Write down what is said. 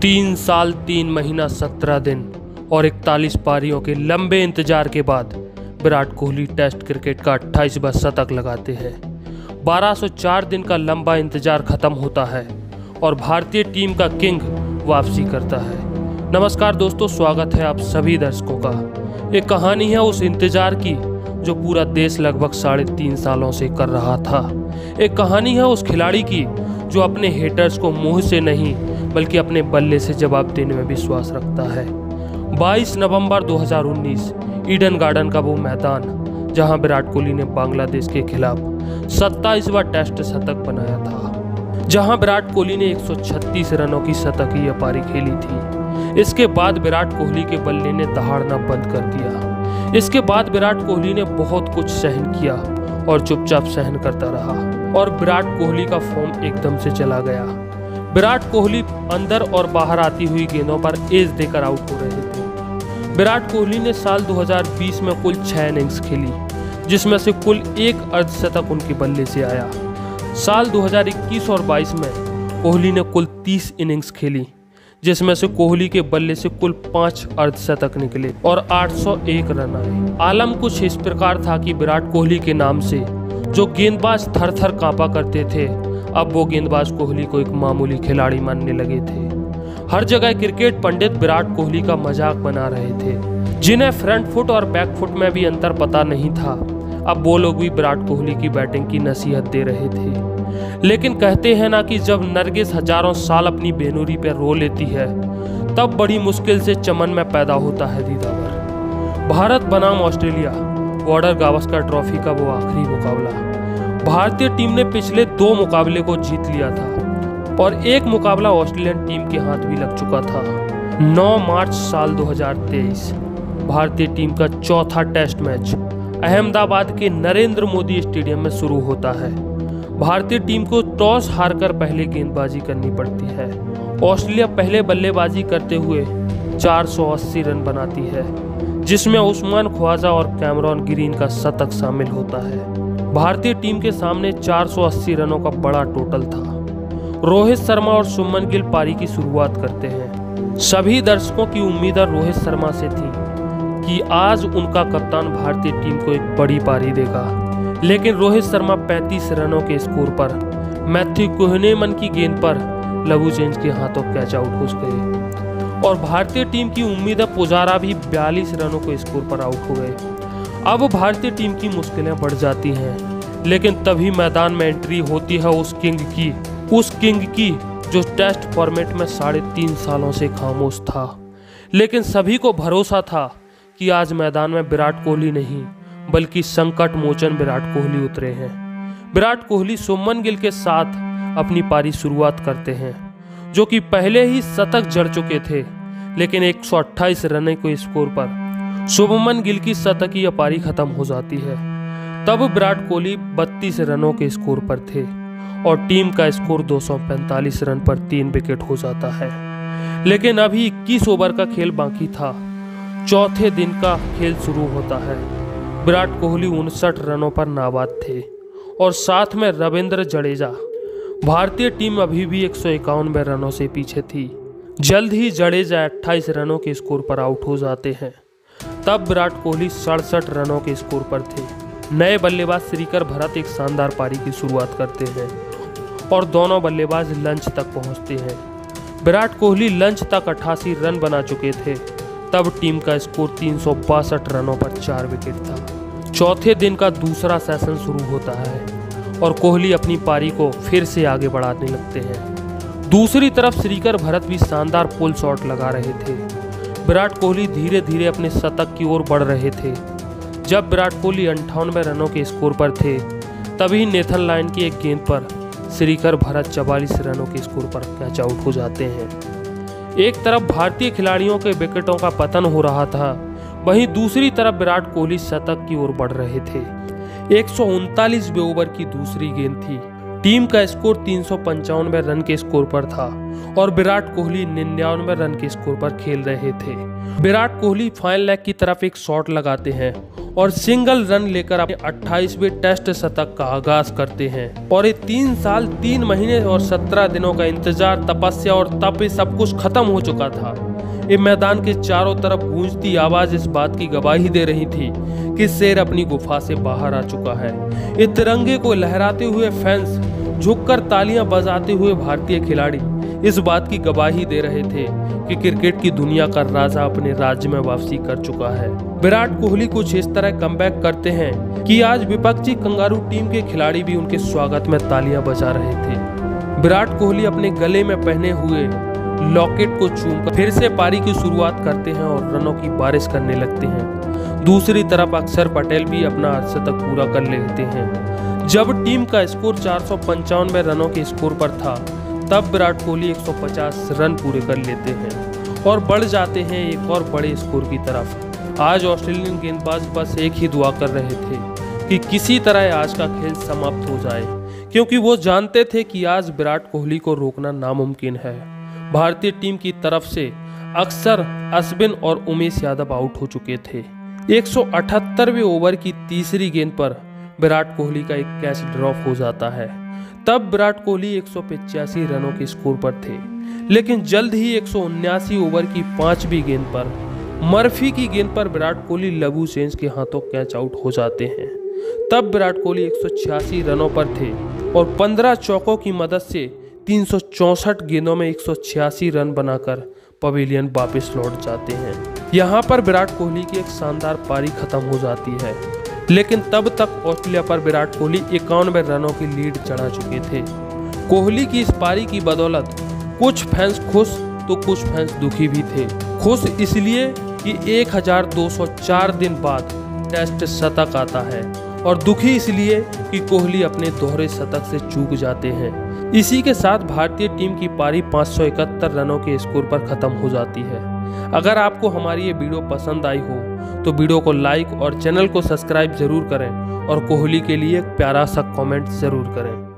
तीन साल, तीन महीना, सत्रह दिन और इकतालीस पारियों के लंबे इंतज़ार के बाद विराट कोहली टेस्ट क्रिकेट का 28वां शतक लगाते हैं। 1204 दिन का लंबा इंतज़ार खत्म होता है और भारतीय टीम का किंग वापसी करता है। नमस्कार दोस्तों, स्वागत है आप सभी दर्शकों का। एक कहानी है उस इंतज़ार की जो पूरा देश लगभग साढ़े तीन सालों से कर रहा था। एक कहानी है उस खिलाड़ी की जो अपने हेटर्स को मुँह से नहीं बल्कि अपने बल्ले से जवाब देने में विश्वास रखता है। 22 नवंबर 2019 ईडन गार्डन का वो मैदान, जहाँ विराट कोहली ने बांग्लादेश के खिलाफ 27वां टेस्ट शतक बनाया था, जहाँ विराट कोहली ने 136 रनों की शतकीय पारी खेली थी। इसके बाद विराट कोहली के बल्ले ने दहाड़ना बंद कर दिया। इसके बाद विराट कोहली ने बहुत कुछ सहन किया और चुपचाप सहन करता रहा और विराट कोहली का फॉर्म एकदम से चला गया। विराट कोहली अंदर और बाहर आती हुई गेंदों पर एज देकर आउट हो रहे थे। विराट कोहली ने साल 2020 में कुल छह इनिंग्स खेली, जिसमें से कुल एक अर्धशतक उनके बल्ले से आया। साल 2021 और 22 में कोहली ने कुल 30 इनिंग्स खेली, जिसमें से कोहली के बल्ले से कुल पाँच अर्धशतक निकले और 801 रन आए। आलम कुछ इस प्रकार था कि विराट कोहली के नाम से जो गेंदबाज थर थर करते थे अब वो गेंदबाज कोहली को एक मामूली खिलाड़ी मानने लगे थे। हर जगह क्रिकेट पंडित विराट कोहली का मज़ाक बना रहे थे। जिन्हें फ्रंट फुट और बैक फुट में भी अंतर पता नहीं था, अब वो लोग भी विराट कोहली की बैटिंग की नसीहत दे रहे थे। लेकिन कहते हैं ना कि जब नरगिस हज़ारों साल अपनी बेनूरी पर रो लेती है, तब बड़ी मुश्किल से चमन में पैदा होता है दीदावर। भारत बनाम ऑस्ट्रेलिया बॉर्डर गावस्कर ट्रॉफी का वो आखिरी मुकाबला। भारतीय टीम ने पिछले दो मुकाबले को जीत लिया था और एक मुकाबला ऑस्ट्रेलियन टीम के हाथ भी लग चुका था। 9 मार्च साल 2023 भारतीय टीम का चौथा टेस्ट मैच अहमदाबाद के नरेंद्र मोदी स्टेडियम में शुरू होता है। भारतीय टीम को टॉस हारकर पहले गेंदबाजी करनी पड़ती है। ऑस्ट्रेलिया पहले बल्लेबाजी करते हुए 480 रन बनाती है, जिसमें उस्मान ख्वाजा और कैमरॉन ग्रीन का शतक शामिल होता है। भारतीय टीम के सामने 480 रनों का बड़ा टोटल था। रोहित शर्मा और सुमन गिल पारी की शुरुआत करते हैं। सभी दर्शकों की उम्मीद रोहित शर्मा से थी कि आज उनका कप्तान भारतीय टीम को एक बड़ी पारी देगा। लेकिन रोहित शर्मा 35 रनों के स्कोर पर, मैथ्यू कोहनेमन की गेंद पर लघु चेंज के हाथों कैच आउट घुस गए। और भारतीय टीम की उम्मीद पुजारा भी 42 रनों के स्कोर पर आउट हो गए। अब भारतीय टीम की मुश्किलें बढ़ जाती हैं, लेकिन तभी मैदान में एंट्री होती है उस किंग की, उस किंग की, जो टेस्ट फॉर्मेट में साढ़े तीन सालों से खामोश था। लेकिन सभी को भरोसा था कि आज मैदान में विराट कोहली नहीं, बल्कि संकट मोचन विराट कोहली उतरे हैं। विराट कोहली सुमन गिल के साथ अपनी पारी शुरुआत करते हैं, जो कि पहले ही शतक जड़ चुके थे, लेकिन 128 रन के स्कोर पर शुभमन गिल की शतकीय पारी खत्म हो जाती है। तब विराट कोहली 32 रनों के स्कोर पर थे और टीम का स्कोर 245 रन पर तीन विकेट हो जाता है। लेकिन अभी 21 ओवर का खेल बाकी था। चौथे दिन का खेल शुरू होता है। विराट कोहली उनसठ रनों पर नाबाद थे और साथ में रविंद्र जडेजा, भारतीय टीम अभी भी एक रनों से पीछे थी। जल्द ही जडेजा 28 रनों के स्कोर पर आउट हो जाते हैं। तब विराट कोहली सड़सठ रनों के स्कोर पर थे। नए बल्लेबाज श्रीकर भरत एक शानदार पारी की शुरुआत करते हैं और दोनों बल्लेबाज लंच तक पहुँचते हैं। विराट कोहली लंच तक अट्ठासी रन बना चुके थे। तब टीम का स्कोर तीन सौ बासठ रनों पर चार विकेट था। चौथे दिन का दूसरा सेशन शुरू होता है और कोहली अपनी पारी को फिर से आगे बढ़ाने लगते हैं। दूसरी तरफ़ श्रीकर भरत भी शानदार पुल शॉट लगा रहे थे। विराट कोहली धीरे धीरे अपने शतक की ओर बढ़ रहे थे। जब विराट कोहली अंठानवे रनों के स्कोर पर थे, तभी नेथन लाइन की एक गेंद पर श्रीकर भरत चवालीस रनों के स्कोर पर कैच आउट हो जाते हैं। एक तरफ़ भारतीय खिलाड़ियों के विकेटों का पतन हो रहा था, वहीं दूसरी तरफ़ विराट कोहली शतक की ओर बढ़ रहे थे। एक ओवर की दूसरी गेंद थी। टीम का स्कोर तीन रन के स्कोर पर था और विराट कोहली निन्यानवे रन के स्कोर पर खेल रहे थे। विराट कोहली फाइन लेग की तरफ़ एक शॉट लगाते हैं और सिंगल रन लेकर अपने 28वें टेस्ट शतक का आगाज़ करते हैं। और ये तीन साल, तीन महीने और सत्रह दिनों का इंतज़ार, तपस्या और तप सब कुछ खत्म हो चुका था। ये मैदान के चारों तरफ़ गूंजती आवाज़ इस बात की गवाही दे रही थी कि शेर अपनी गुफा से बाहर आ चुका है। ये तिरंगे को लहराते हुए फैंस झुककर तालियाँ बजाते हुए भारतीय खिलाड़ी इस बात की गवाही दे रहे थे कि क्रिकेट की दुनिया का राजा अपने राज्य में वापसी कर चुका है। विराट कोहली कुछ इस तरह कम करते हैं कि आज विपक्षी कंगारू टीम के खिलाड़ी भी उनके स्वागत में तालियाँ बजा रहे थे। विराट कोहली अपने गले में पहने हुए लॉकेट को चूमकर फिर से पारी की शुरुआत करते हैं और रनों की बारिश करने लगते हैं। दूसरी तरफ़ अक्षर पटेल भी अपना अर्धशतक पूरा कर लेते हैं। जब टीम का स्कोर चार रनों के स्कोर पर था, तब विराट कोहली 150 रन पूरे कर लेते हैं और बढ़ जाते हैं एक और बड़े स्कोर की तरफ़। आज ऑस्ट्रेलियन गेंदबाज बस एक ही दुआ कर रहे थे कि किसी तरह आज का खेल समाप्त हो जाए, क्योंकि वो जानते थे कि आज विराट कोहली को रोकना नामुमकिन है। भारतीय टीम की तरफ़ से अक्सर अश्विन और उमेश यादव आउट हो चुके थे। एक ओवर की तीसरी गेंद पर विराट कोहली का एक कैच ड्रॉप हो जाता है। तब विराट कोहली एक रनों के स्कोर पर थे। लेकिन जल्द ही एक ओवर की पांचवी गेंद पर, मर्फी की गेंद पर विराट कोहली लबू सेंस के हाथों कैच आउट हो जाते हैं। तब विराट कोहली एक सौ छियासी रनों पर थे और 15 चौकों की मदद से तीन गेंदों में एक सौ छियासी रन बनाकर पवेलियन वापस लौट जाते हैं। यहाँ पर विराट कोहली की एक शानदार पारी खत्म हो जाती है। लेकिन तब तक ऑस्ट्रेलिया पर विराट कोहली इक्यानवे रनों की लीड चढ़ा चुके थे। कोहली की इस पारी की बदौलत कुछ फैंस खुश तो कुछ फैंस दुखी भी थे। खुश इसलिए कि 1204 दिन बाद टेस्ट शतक आता है। और दुखी इसलिए कि कोहली अपने दोहरे शतक से चूक जाते हैं। इसी के साथ भारतीय टीम की पारी 571 रनों के स्कोर पर खत्म हो जाती है। अगर आपको हमारी ये वीडियो पसंद आई हो तो वीडियो को लाइक और चैनल को सब्सक्राइब ज़रूर करें और कोहली के लिए एक प्यारा सा कमेंट ज़रूर करें।